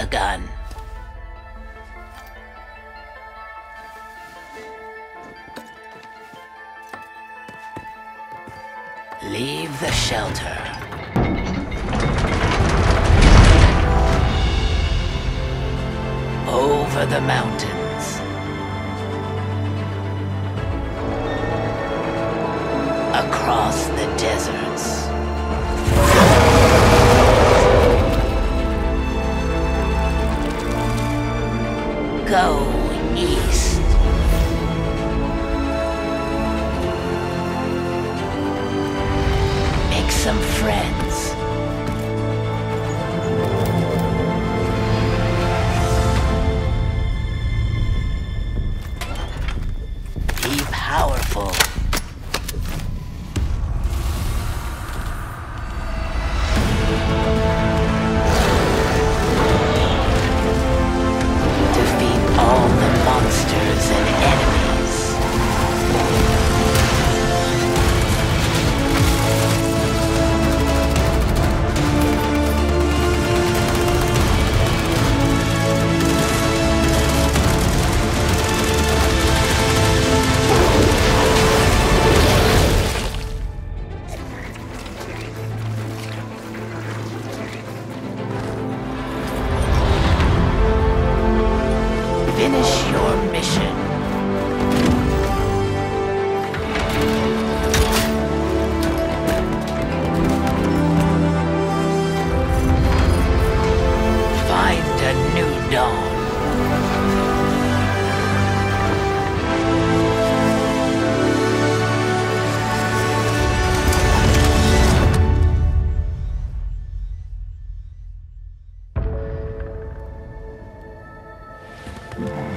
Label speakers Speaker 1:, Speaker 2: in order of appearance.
Speaker 1: begun. Leave the shelter. Over the mountains. Go east. Bye.